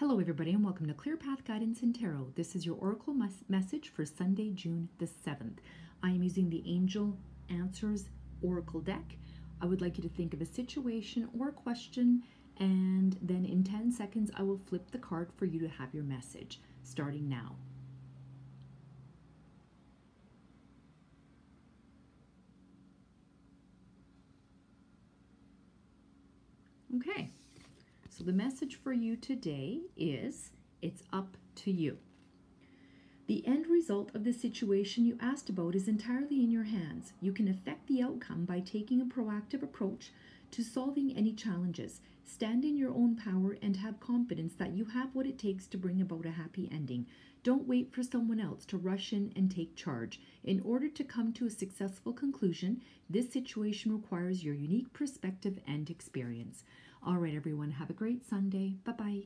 Hello, everybody, and welcome to Clear Path Guidance and Tarot. This is your Oracle mes- message for Sunday, June the 7th. I am using the Angel Answers Oracle deck. I would like you to think of a situation or a question, and then in 10 seconds, I will flip the card for you to have your message, starting now. Okay. So the message for you today is it's up to you. The end result of the situation you asked about is entirely in your hands. You can affect the outcome by taking a proactive approach to solving any challenges. Stand in your own power and have confidence that you have what it takes to bring about a happy ending. Don't wait for someone else to rush in and take charge. In order to come to a successful conclusion, this situation requires your unique perspective and experience. All right, everyone, have a great Sunday. Bye bye.